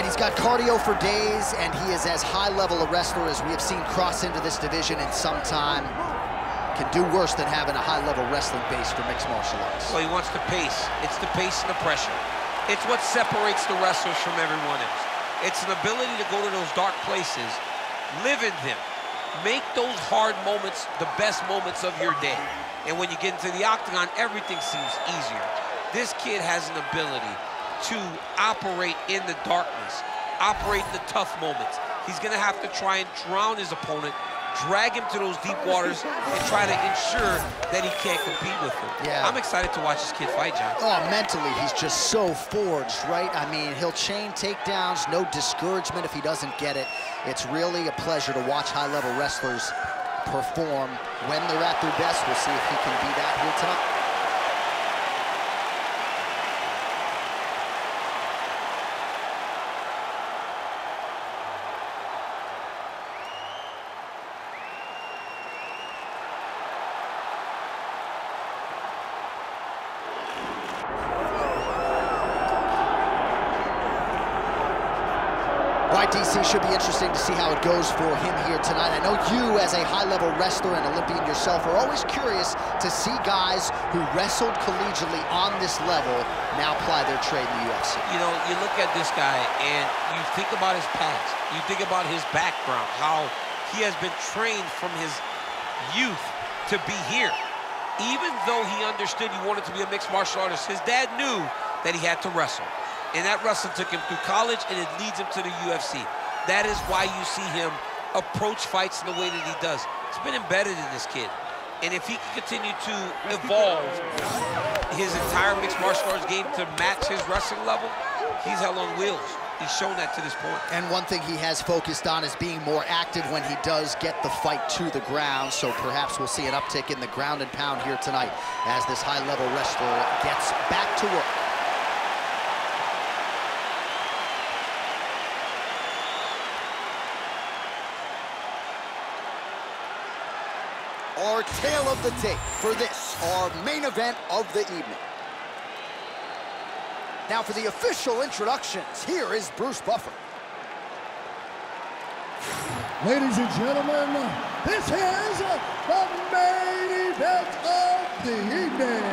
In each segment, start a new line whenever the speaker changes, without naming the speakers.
right, he's got cardio for days, and he is as high-level a wrestler as we have seen cross into this division in some time. Can do worse than having a high-level wrestling base for mixed martial arts.
Well, he wants the pace. It's the pace and the pressure. It's what separates the wrestlers from everyone else. It's an ability to go to those dark places, live in them, make those hard moments the best moments of your day. And when you get into the octagon, everything seems easier. This kid has an ability to operate in the darkness, operate in the tough moments. He's gonna have to try and drown his opponent, drag him to those deep waters, and try to ensure that he can't compete with him.
Yeah.
I'm excited to watch this kid fight, John.
Oh, mentally, he's just so forged, right? I mean, he'll chain takedowns, no discouragement if he doesn't get it. It's really a pleasure to watch high-level wrestlers perform when they're at their best. We'll see if he can be that here tonight. DC, should be interesting to see how it goes for him here tonight. I know you, as a high-level wrestler and Olympian yourself, are always curious to see guys who wrestled collegiately on this level now ply their trade in the UFC.
You know, you look at this guy and you think about his past. You think about his background, how he has been trained from his youth to be here. Even though he understood he wanted to be a mixed martial artist, his dad knew that he had to wrestle. And that wrestling took him through college, and it leads him to the UFC. That is why you see him approach fights in the way that he does. It's been embedded in this kid. And if he can continue to evolve his entire mixed martial arts game to match his wrestling level, he's hell on wheels. He's shown that to this point.
And one thing he has focused on is being more active when he does get the fight to the ground. So perhaps we'll see an uptick in the ground and pound here tonight as this high-level wrestler gets back to work. Our tale of the tape for this, our main event of the evening. Now for the official introductions, here is Bruce Buffer.
Ladies and gentlemen, this is the main event of the evening.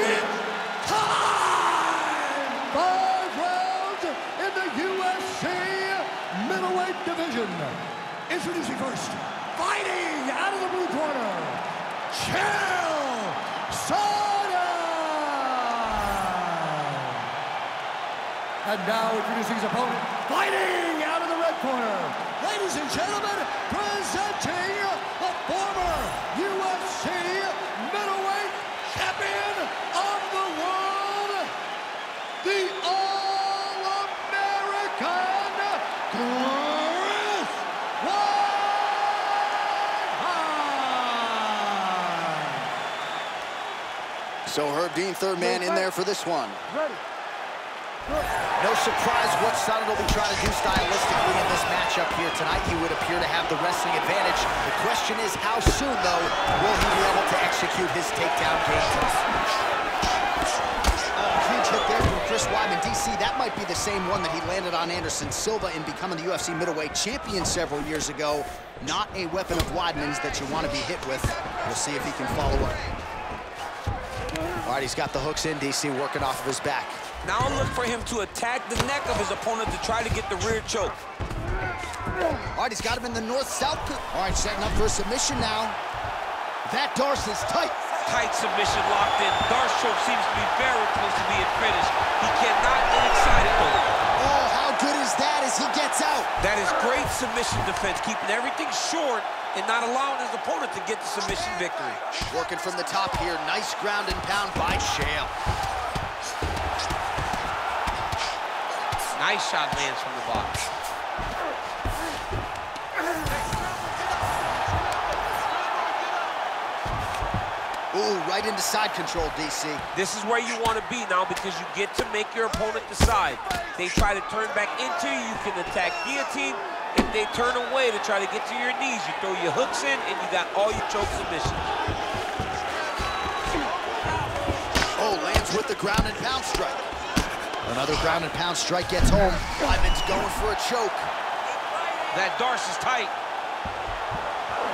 It's time! Five rounds in the UFC middleweight division. Introducing first, fighting out of the blue corner, Chael Sonnen! And now introducing his opponent, fighting out of the red corner. Ladies and gentlemen, presenting the former UFC middleweight champion of the world, the All-American Chris Weidman.
So Herb Dean, third man in there for this one. No surprise what Sonnen will be trying to do stylistically in this matchup here tonight. He would appear to have the wrestling advantage. The question is how soon, though, will he be able to execute his takedown game huge uh, hit there from Chris Weidman. DC, that might be the same one that he landed on Anderson Silva in becoming the UFC middleweight champion several years ago. Not a weapon of Weidman's that you want to be hit with. We'll see if he can follow up. All right, he's got the hooks in, DC, working off of his back.
Now look for him to attack the neck of his opponent to try to get the rear choke.
All right, he's got him in the north-south. All right, setting up for a submission now. That Darce is tight.
Tight submission locked in. Darce choke seems to be very close to being finished. He cannot get excited though.
How good is that as he gets out?
That is great submission defense, keeping everything short and not allowing his opponent to get the submission victory.
Working from the top here. Nice ground and pound by Chael.
Nice shot lands from the box.
Ooh, right into side control, DC.
This is where you want to be now because you get to make your opponent decide. They try to turn back into you, you can attack guillotine. If they turn away to try to get to your knees, you throw your hooks in and you got all your choke submissions.
Oh, lands with the ground and pound strike. Another ground and pound strike gets home. Weidman's going for a choke.
That Darce is tight.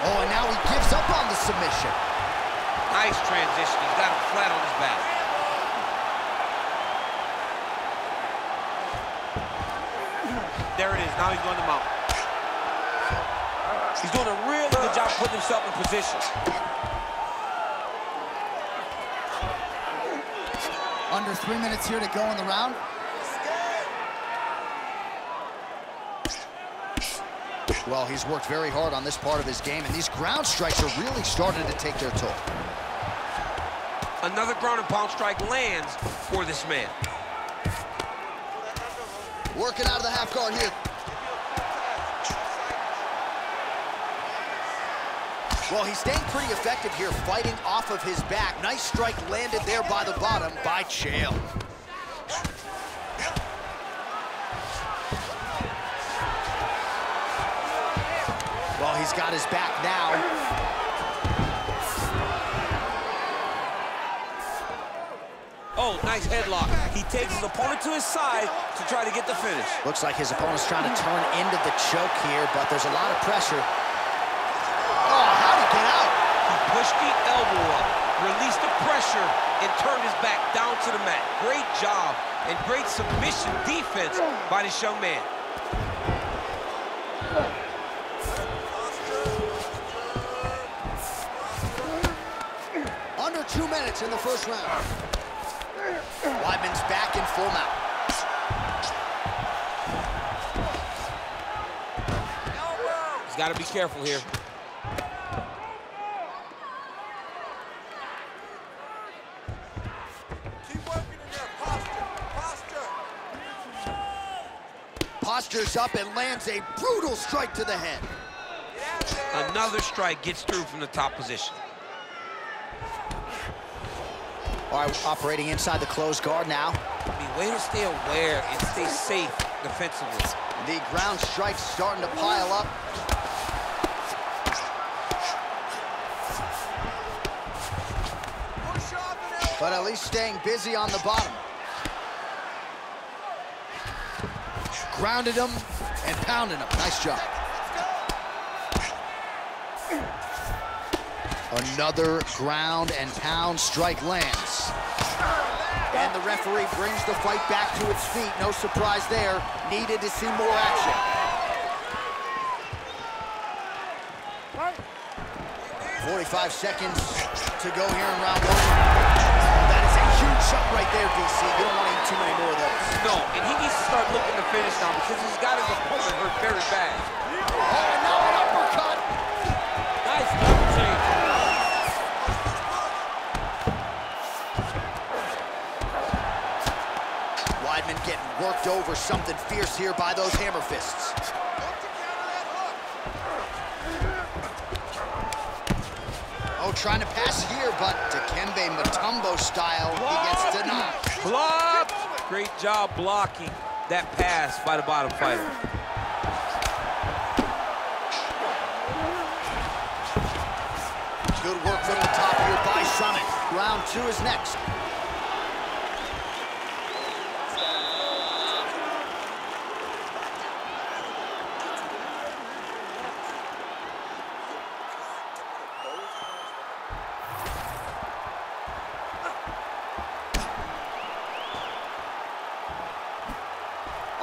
Oh, and now he gives up on the submission.
Nice transition. He's got him flat on his back. There it is. Now he's going to mount. He's doing a really good job putting himself in position.
Under three minutes here to go in the round. Well, he's worked very hard on this part of his game, and these ground strikes are really starting to take their toll.
Another ground and pound strike lands for this man.
Working out of the half guard here. Well, he's staying pretty effective here, fighting off of his back. Nice strike landed there by the bottom by Chael. Well, he's got his back now.
Oh, nice headlock. He takes his opponent to his side to try to get the finish.
Looks like his opponent's trying to turn into the choke here, but there's a lot of pressure. Oh, how'd he get out?
He pushed the elbow up, released the pressure, and turned his back down to the mat. Great job and great submission defense by this young man.
Under two minutes in the first round. Weidman's back in full mount.
He's got to be careful here.
Postures up and lands a brutal strike to the head.
Another strike gets through from the top position.
All right, operating inside the closed guard now.
I mean, way to stay aware and stay safe defensively.
The ground strikes starting to pile up. But at least staying busy on the bottom. Grounded him and pounded him. Nice job. Another ground and pound strike lands. And the referee brings the fight back to its feet. No surprise there. Needed to see more action. 45 seconds to go here in round one. That is a huge shot right there, DC. You don't want to eat too many more of those.
No, and he needs to start looking to finish now because he's got his opponent hurt very bad.
Oh, and over something fierce here by those hammer fists. Oh, trying to pass here, but Dikembe Mutombo style, he gets denied.
Block! Great job blocking that pass by the bottom fighter.
Good work from the top here by Summit. Round two is next.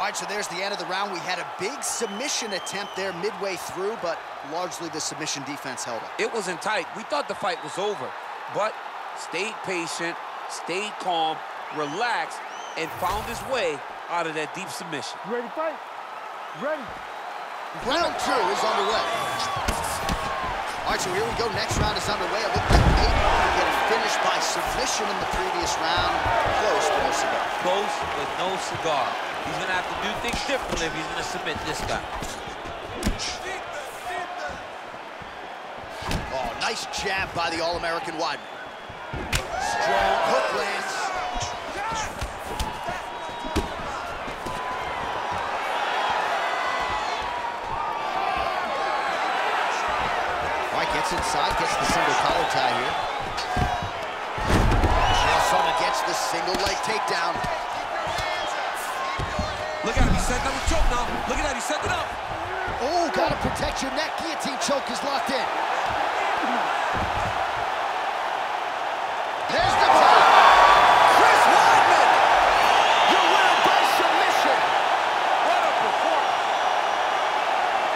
All right, so there's the end of the round. We had a big submission attempt there midway through, but largely the submission defense held up.
It wasn't tight. We thought the fight was over, but stayed patient, stayed calm, relaxed, and found his way out of that deep submission.
Ready to fight? Ready.
Round two is underway. All right, so here we go. Next round is underway. It looked like Nate getting finished by submission in the previous round. Close, but no cigar.
Close with no cigar. He's gonna have to do things differently if he's gonna submit this guy.
Oh, nice jab by the All-American Weidman. Strong hook lands. All right, gets inside, gets the single collar tie here. Saw Gets the single leg takedown.
He's setting up a choke now. Look at that, he setting it up.
Oh, gotta protect your neck. Guillotine choke is locked in. There's the tap. Chris Weidman! Your winner by submission.
What a performance.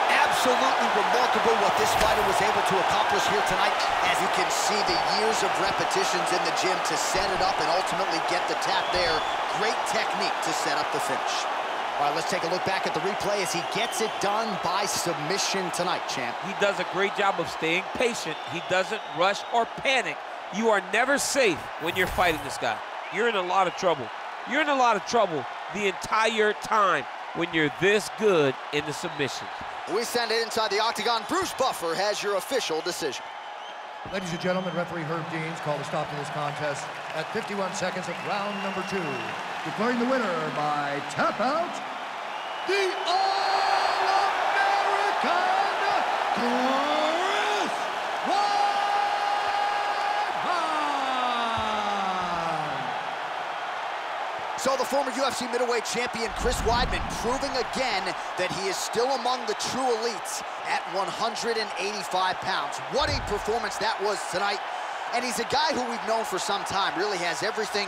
Absolutely remarkable what this fighter was able to accomplish here tonight. As you can see, the years of repetitions in the gym to set it up and ultimately get the tap there. Great technique to set up the finish. All right, let's take a look back at the replay as he gets it done by submission tonight, champ.
He does a great job of staying patient. He doesn't rush or panic. You are never safe when you're fighting this guy. You're in a lot of trouble. You're in a lot of trouble the entire time when you're this good in the submissions.
We send it inside the octagon. Bruce Buffer has your official decision.
Ladies and gentlemen, referee Herb Deans called a stop to this contest at 51 seconds of round number two, declaring the winner by tap out, the All-American Chris Weidman!
So the former UFC middleweight champion Chris Weidman proving again that he is still among the true elites at 185 pounds. What a performance that was tonight. And he's a guy who we've known for some time, really has everything